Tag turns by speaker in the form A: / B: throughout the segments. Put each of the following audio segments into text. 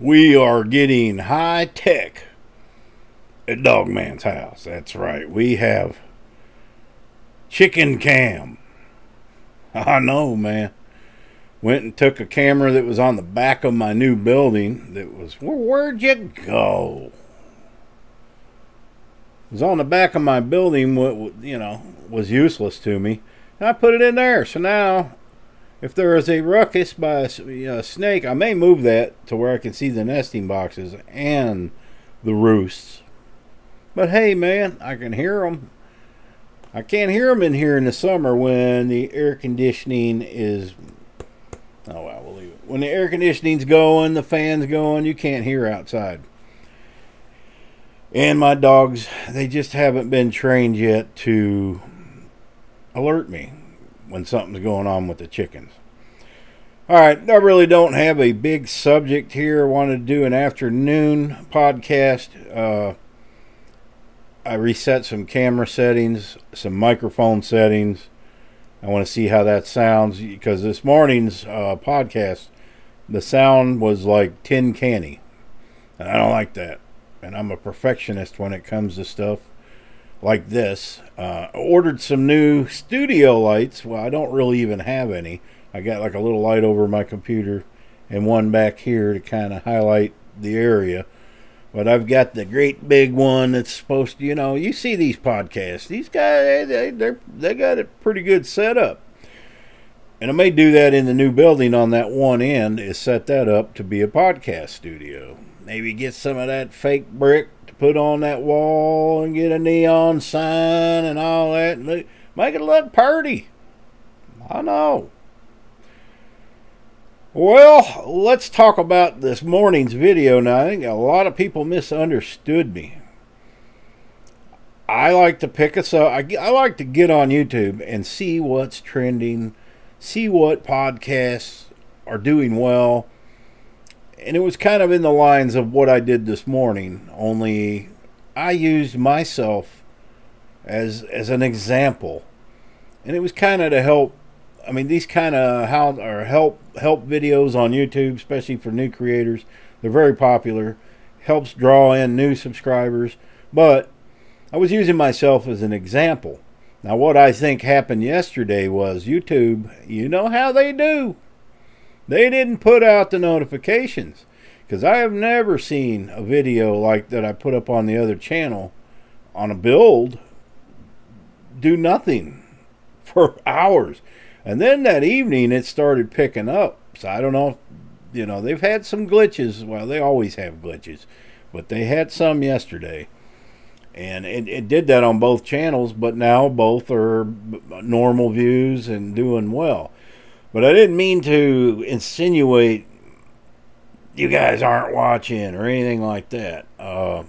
A: We are getting high tech at Dogman's house. That's right. We have chicken cam. I know, man. Went and took a camera that was on the back of my new building. That was where, where'd you go? It was on the back of my building. What you know was useless to me. And I put it in there. So now if there is a ruckus by a, snake, I may move that to where I can see the nesting boxes and the roosts. But hey, man, I can hear them. I can't hear them in here in the summer when the air conditioning is. Oh, well, we'll leave it. When the air conditioning's going, the fan's going, you can't hear outside. And my dogs, they just haven't been trained yet to alert me when something's going on with the chickens. All right, I really don't have a big subject here. I wanted to do an afternoon podcast. Uh, I reset some camera settings, some microphone settings. I want to see how that sounds because this morning's uh, podcast, the sound was like tin canny. And I don't like that. And I'm a perfectionist when it comes to stuff like this. Uh, ordered some new studio lights. Well, I don't really even have any. I got like a little light over my computer and one back here to kind of highlight the area. But I've got the great big one that's supposed to, you know, you see these podcasts. These guys, they they they got it pretty good set up. And I may do that in the new building on that one end is set that up to be a podcast studio. Maybe get some of that fake brick put on that wall and get a neon sign and all that. Make it look pretty. I know. Well, let's talk about this morning's video now. I think a lot of people misunderstood me. I like to pick us up. I, I like to get on YouTube and see what's trending, see what podcasts are doing well and it was kind of in the lines of what I did this morning, only I used myself as as an example. And it was kind of to help I mean these kind of how or help help videos on YouTube, especially for new creators, they're very popular. Helps draw in new subscribers, but I was using myself as an example. Now what I think happened yesterday was YouTube, you know how they do. They didn't put out the notifications because I have never seen a video like that I put up on the other channel on a build do nothing for hours. And then that evening it started picking up. So I don't know, you know, they've had some glitches. Well, they always have glitches, but they had some yesterday. And it, it did that on both channels, but now both are normal views and doing well. But I didn't mean to insinuate you guys aren't watching or anything like that. Uh,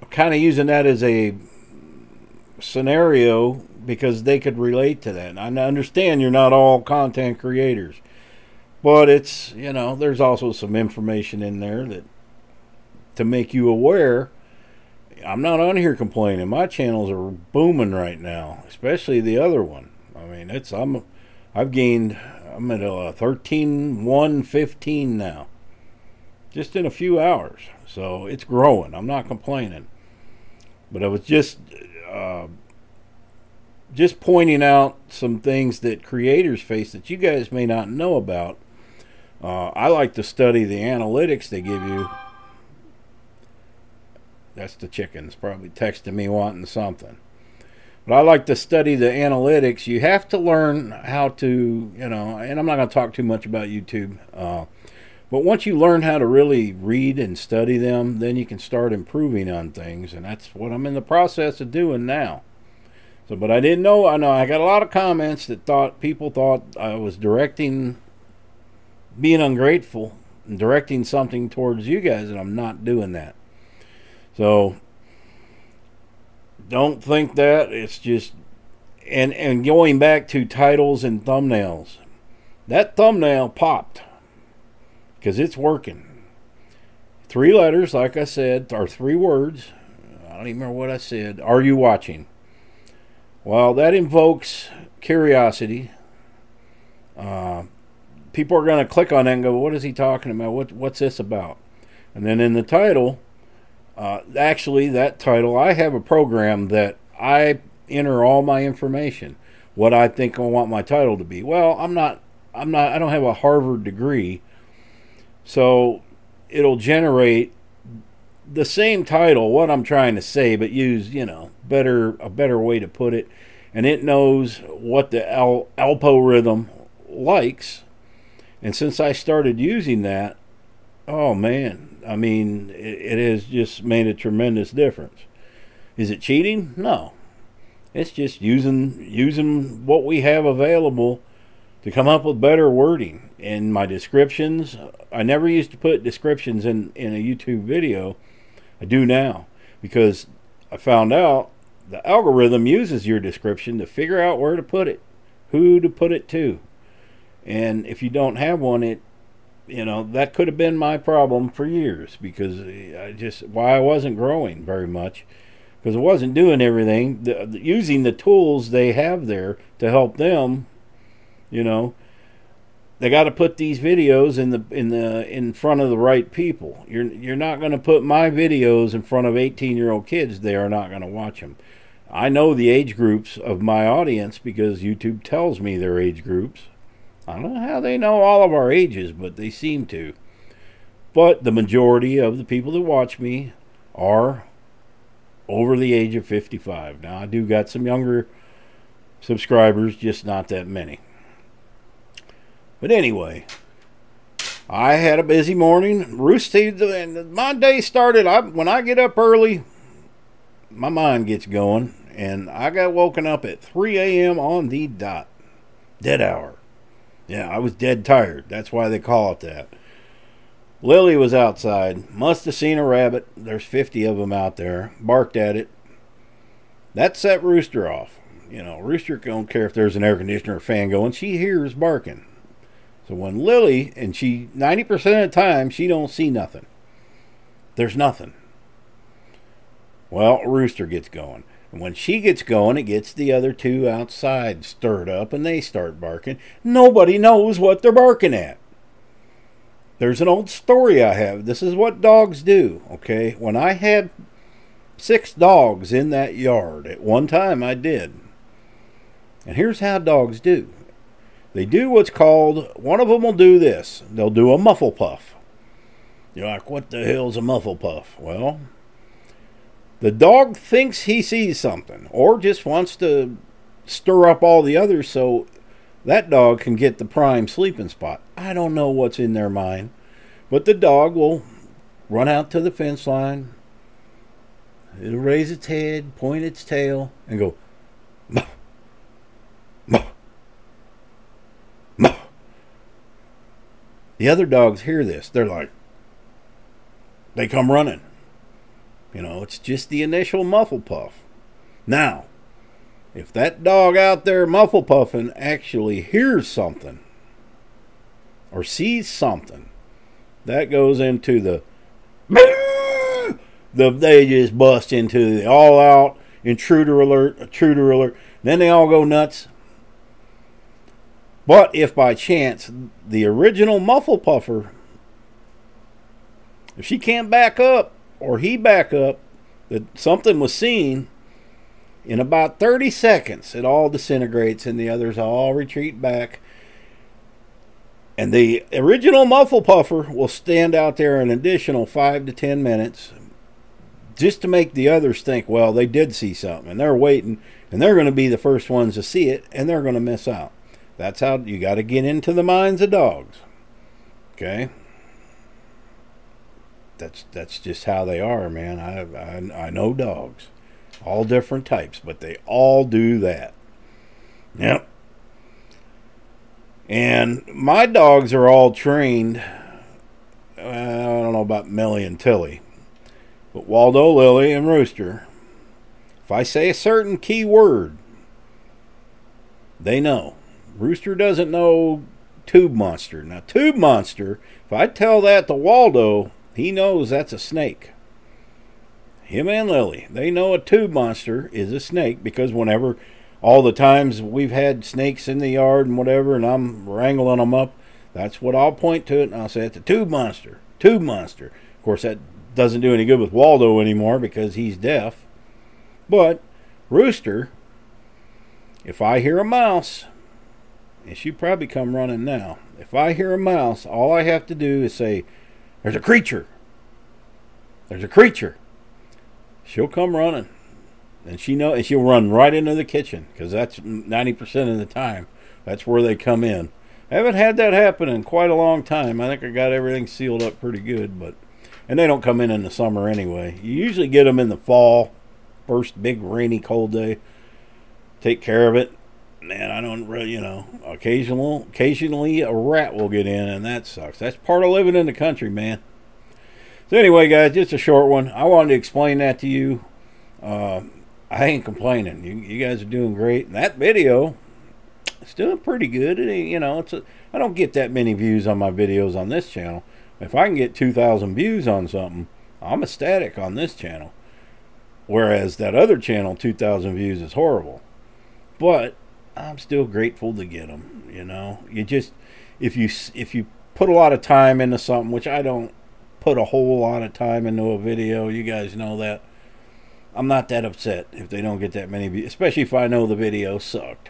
A: I'm kind of using that as a scenario because they could relate to that. And I understand you're not all content creators, but it's, you know, there's also some information in there that to make you aware. I'm not on here complaining. My channels are booming right now, especially the other one. I mean, it's I'm I've gained, I'm at a 13, 1, 15 now. Just in a few hours. So it's growing. I'm not complaining. But I was just, uh, just pointing out some things that creators face that you guys may not know about. Uh, I like to study the analytics they give you. That's the chickens probably texting me wanting something. But I like to study the analytics. You have to learn how to, you know, and I'm not going to talk too much about YouTube. Uh, but once you learn how to really read and study them, then you can start improving on things. And that's what I'm in the process of doing now. So, but I didn't know. I know I got a lot of comments that thought people thought I was directing, being ungrateful, and directing something towards you guys, and I'm not doing that. So don't think that. It's just and and going back to titles and thumbnails. That thumbnail popped because it's working. Three letters, like I said, or three words. I don't even remember what I said. Are you watching? Well, that invokes curiosity. Uh, people are going to click on that and go, "What is he talking about? What what's this about?" And then in the title, uh, actually, that title, I have a program that I enter all my information, what I think I want my title to be. Well, I'm not, I'm not, I don't have a Harvard degree, so it'll generate the same title, what I'm trying to say, but use you know better a better way to put it, and it knows what the al- algorithm likes, and since I started using that, oh man, I mean it, it has just made a tremendous difference. Is it cheating? No, it's just using using what we have available to come up with better wording in my descriptions. I never used to put descriptions in in a YouTube video I do now because I found out the algorithm uses your description to figure out where to put it, who to put it to. And if you don't have one, it you know, that could have been my problem for years because I just why I wasn't growing very much because I wasn't doing everything the, the, using the tools they have there to help them, you know, they got to put these videos in the in the in front of the right people. You're you're not going to put my videos in front of 18 year old kids. They are not going to watch them. I know the age groups of my audience because YouTube tells me their age groups. I don't know how they know all of our ages, but they seem to. But the majority of the people that watch me are over the age of 55. Now I do got some younger subscribers, just not that many. But anyway, I had a busy morning. Roosty, my day started. I, when I get up early, my mind gets going, and I got woken up at 3 a.m. on the dot. Dead hour. Yeah, I was dead tired. That's why they call it that. Lily was outside. Must have seen a rabbit. There's 50 of them out there. Barked at it. That set Rooster off. You know, Rooster don't care if there's an air conditioner or fan going. She hears barking. So when Lily, and she 90% of the time, she don't see nothing. There's nothing. Well, Rooster gets going. And when she gets going, it gets the other two outside stirred up and they start barking. Nobody knows what they're barking at. There's an old story I have. This is what dogs do, okay? When I had six dogs in that yard, at one time I did. And here's how dogs do they do what's called, one of them will do this. They'll do a muffle puff. You're like, what the hell's a muffle puff? Well, the dog thinks he sees something or just wants to stir up all the others so that dog can get the prime sleeping spot. I don't know what's in their mind, but the dog will run out to the fence line. It'll raise its head, point its tail, and go, The other dogs hear this. They're like, they come running. You know, it's just the initial muffle puff. Now, if that dog out there muffle puffing actually hears something or sees something, that goes into the the they just bust into the all out intruder alert, intruder alert. Then they all go nuts. But if by chance the original muffle puffer, if she can't back up or he back up, that something was seen, in about 30 seconds it all disintegrates and the others all retreat back. And the original muffle puffer will stand out there an additional five to ten minutes just to make the others think, well, they did see something and they're waiting and they're going to be the first ones to see it and they're going to miss out. That's how you got to get into the minds of dogs. Okay? That's that's just how they are, man. I, I I know dogs, all different types, but they all do that. Yep. And my dogs are all trained. Uh, I don't know about Millie and Tilly, but Waldo, Lily, and Rooster. If I say a certain key word, they know. Rooster doesn't know Tube Monster. Now, Tube Monster, if I tell that to Waldo, he knows that's a snake. Him and Lily, they know a tube monster is a snake because whenever all the times we've had snakes in the yard and whatever, and I'm wrangling them up, That's what I'll point to it, and I'll say it's a tube monster. Tube monster. Of course, that doesn't do any good with Waldo anymore because he's deaf. But Rooster, if I hear a mouse, and she probably come running now. If I hear a mouse, all I have to do is say, "There's a creature." There's a creature. She'll come running, and she know, and she'll run right into the kitchen because that's ninety percent of the time. That's where they come in. I haven't had that happen in quite a long time. I think I got everything sealed up pretty good, but and they don't come in in the summer anyway. You usually get them in the fall, first big rainy cold day. Take care of it. Man, I don't really, you know, occasional, occasionally a rat will get in, and that sucks. That's part of living in the country, man. So anyway, guys, just a short one. I wanted to explain that to you. Uh, I ain't complaining. You, you guys are doing great. And that video is doing pretty good. It, you know, it's a, I don't get that many views on my videos on this channel. If I can get 2,000 views on something, I'm ecstatic on this channel. Whereas that other channel, 2,000 views, is horrible. But I'm still grateful to get them. You know, you just if you if you put a lot of time into something, which I don't put a whole lot of time into a video. You guys know that. I'm not that upset if they don't get that many views, especially if I know the video sucked.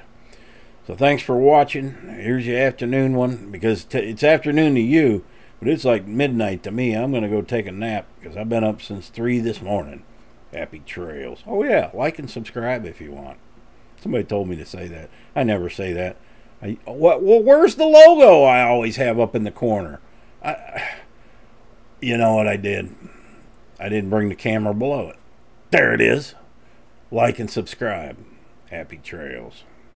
A: So thanks for watching. Here's your afternoon one because it's afternoon to you, but it's like midnight to me. I'm going to go take a nap because I've been up since 3 this morning. Happy trails. Oh, yeah, like and subscribe if you want. Somebody told me to say that. I never say that. I, what, well, where's the logo I always have up in the corner? I, you know what I did? I didn't bring the camera below it. There it is. Like and subscribe. Happy trails.